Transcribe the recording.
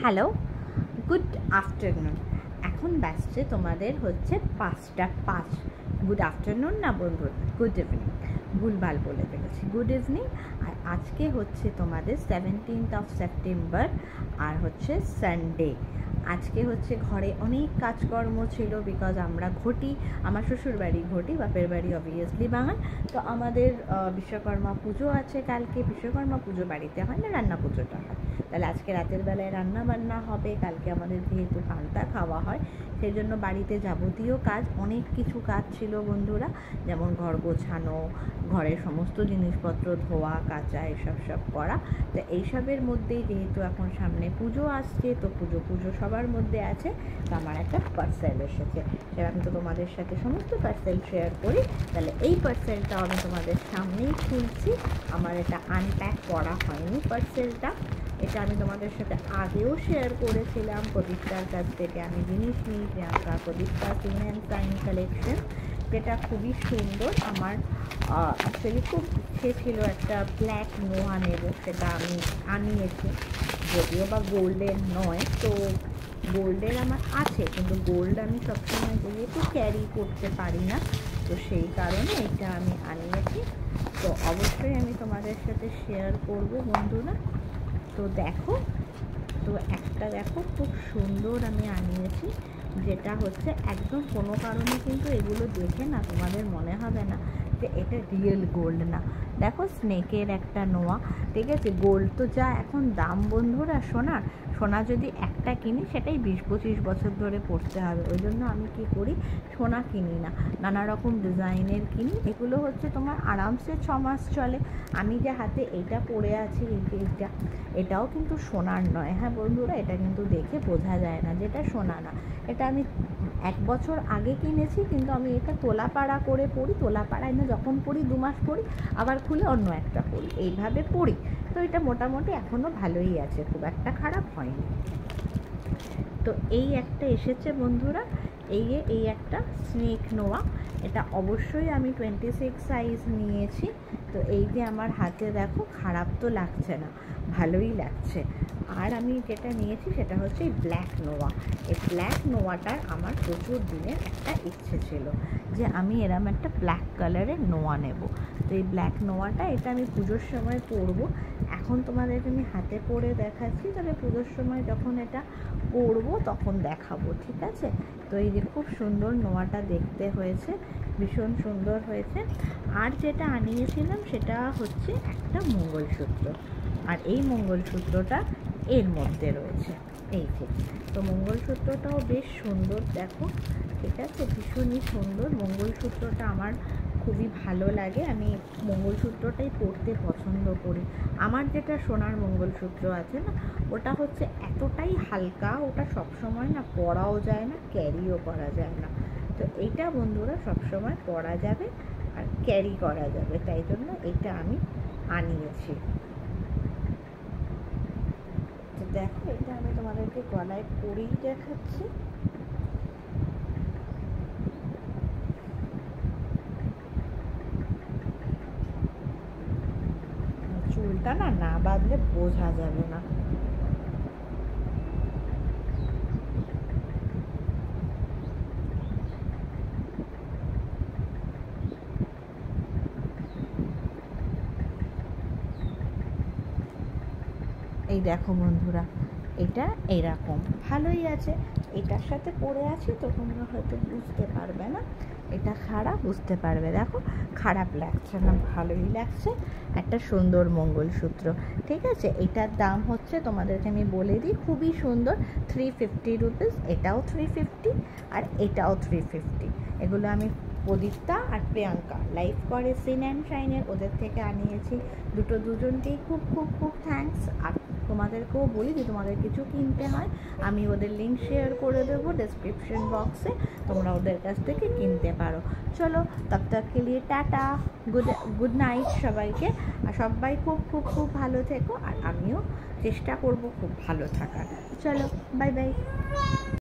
Hello good afternoon এখন বাসছে তোমাদের হচ্ছে পাঁচটা পাঁচ। গুড আফটারনুন না বন্ধু? গুড ইভিনিং ভুলভাল বলে ফেলেছি। গুড ইভিনিং আর আজকে হচ্ছে তোমাদের সেভেন্টিন্থ অফ সেপ্টেম্বর আর হচ্ছে সানডে আজকে হচ্ছে ঘরে অনেক কাজকর্ম ছিল বিকজ আমরা ঘটি, আমার শ্বশুর বাড়ি ঘটি, বাপের বাড়ি অবভিয়াসলি বাঙাল। তো আমাদের বিশ্বকর্মা পুজো আছে কালকে, বিশ্বকর্মা পুজো বাড়িতে হয় না, রান্না পুজোটা হয়। তাহলে আজকে রাতের বেলায় রান্না বান্না হবে, কালকে আমাদের যেহেতু পান্তা খাওয়া হয়, সেই জন্য বাড়িতে যাবতীয় কাজ, অনেক কিছু কাজ ছিল বন্ধুরা, যেমন ঘর গোছানো, ঘরের সমস্ত জিনিসপত্র ধোয়া, কাচা, এসব সব করা। তো এইসবের মধ্যেই যেহেতু এখন সামনে পুজো আসছে, তো পুজো পুজো সবার মধ্যে আছে, তো আমার একটা পার্সেল এসেছে। সেটা আমি তো তোমাদের সাথে সমস্ত পার্সেল শেয়ার করি, তাহলে এই পার্সেলটাও আমি তোমাদের সামনেই খুলছি। আমার এটা আনপ্যাক করা হয়নি পার্সেলটা এটা আমি তোমাদের সাথে আগেও শেয়ার করেছিলাম প্রদীপটার কাছ থেকে আমি জিনিস নিই প্রিয়াঙ্কা প্রদীপটা অ্যান্ড সাইন কালেকশন যেটা খুবই সুন্দর, আমার অ্যাকচুয়ালি খুব ইচ্ছে ছিল একটা ব্ল্যাক নোয়া নেব, সেটা আমি আনিয়েছি। যদিও বা গোল্ডেন নয়, তো গোল্ডের আমার আছে, কিন্তু গোল্ড আমি সবসময় যেহেতু ক্যারি করতে পারি না, তো সেই কারণে এটা আমি আনিয়েছি। তো অবশ্যই আমি তোমাদের সাথে শেয়ার করব বন্ধুরা। তো দেখো, তো একটা দেখো খুব সুন্দর আমি আনিয়েছি, যেটা হচ্ছে একদম কোনো কারণে কিন্তু এগুলো দেখে না, তোমাদের মনে হবে না। যে এটা রিয়েল গোল্ড না। দেখো স্নেকের একটা নোয়া, ঠিক আছে? গোল্ড তো যা এখন দাম বন্ধুরা সোনার, সোনা যদি একটা কিনি সেটাই বিশ পঁচিশ বছর ধরে পড়তে হবে। ওই জন্য আমি কি করি? সোনা কিনি না। নানা রকম ডিজাইনের কিনি। এগুলো হচ্ছে তোমার আরামসে ছ মাস চলে। আমি যে হাতে এইটা পরে আছি এইটা এটাও কিন্তু সোনার নয়। হ্যাঁ বন্ধুরা, এটা কিন্তু দেখে বোঝা যায় না যেটা সোনা না। এটা আমি এক বছর আগে কিনেছি, কিন্তু আমি এটা তোলাপাড়া করে পড়ি তোলাপাড়ায় না যখন পড়ি দু মাস পড়ি আবার খুলে অন্য একটা পড়ি এইভাবে পড়ি তো এটা মোটামুটি এখনও ভালোই আছে, খুব একটা খারাপ হয়নি। তো এই একটা এসেছে বন্ধুরা, এই এই একটা স্নেক নোয়া এটা অবশ্যই আমি টোয়েন্টি সিক্স সাইজ নিয়েছি। তো এই যে আমার হাতে দেখো, খারাপ তো লাগছে না, ভালোই লাগছে। আর আমি যেটা নিয়েছি সেটা হচ্ছে এই ব্ল্যাক নোয়া এই ব্ল্যাক নোয়াটার আমার প্রচুর দিনের একটা ইচ্ছে ছিল যে আমি এরম একটা ব্ল্যাক কালারের নোয়া নেব। তো এই ব্ল্যাক নোয়াটা এটা আমি পুজোর সময় পরবো। এখন তোমাদেরকে আমি হাতে পরে দেখাচ্ছি, তবে পুজোর সময় যখন এটা পরবো তখন দেখাবো, ঠিক আছে? তো এই যে খুব সুন্দর নোয়াটা দেখতে হয়েছে, ভীষণ সুন্দর হয়েছে। আর যেটা আনিয়েছিলাম সেটা হচ্ছে একটা মঙ্গলসূত্র। আর এই মঙ্গলসূত্রটা এর মধ্যে রয়েছে। এই যে, তো মঙ্গলসূত্রটাও বেশ সুন্দর, দেখো, ঠিক আছে? ভীষণই সুন্দর। মঙ্গলসূত্রটা আমার খুবই ভালো লাগে। আমি মঙ্গলসূত্রটাই পরতে পছন্দ করি। আমার যেটা সোনার মঙ্গলসূত্র আছে না, ওটা হচ্ছে এতটাই হালকা, ওটা সবসময় না পরাও যায় না ক্যারিও করা যায় না। তো এইটা বন্ধুরা সবসময় পরা যাবে আর ক্যারি করা যাবে, তাই জন্য এটা আমি আনিয়েছি। দেখো, এটা আমি তোমাদেরকে গলায় পরেই দেখাচ্ছি। চুলটা না না বাঁধলে বোঝা যাবে না। এই দেখো বন্ধুরা এটা এরকম। ভালোই আছে। এটার সাথে পড়ে আছি তো তোমরা হয়তো বুঝতে পারবে না। এটা খারাপ বুঝতে পারবে। দেখো, খারাপ লাগছে না, ভালোই লাগছে। একটা সুন্দর মঙ্গলসূত্র, ঠিক আছে? এটার দাম হচ্ছে, তোমাদেরকে আমি বলে দিই, খুবই সুন্দর। থ্রি ফিফটি রুপিস এটাও থ্রি ফিফটি আর এটাও থ্রি ফিফটি এগুলো আমি প্রদীপ্তা আর প্রিয়াঙ্কা লাইভ করে সিন অ্যান্ড শাইনের ওদের থেকে আনিয়েছি। দুটো দুজনকেই খুব খুব খুব থ্যাঙ্কস আর তোমাদেরকেও বলি যে তোমাদের কিছু কিনতে হয়, আমি ওদের লিঙ্ক শেয়ার করে দেবো ডেসক্রিপশন বক্সে তোমরা ওদের কাছ থেকে কিনতে পারো। চলো, তব তক কে লিয়ে টাটা গুড গুড নাইট সবাইকে, আর সবাই খুব খুব খুব ভালো থেকো, আর আমিও চেষ্টা করব খুব ভালো থাকার। চলো বাই বাই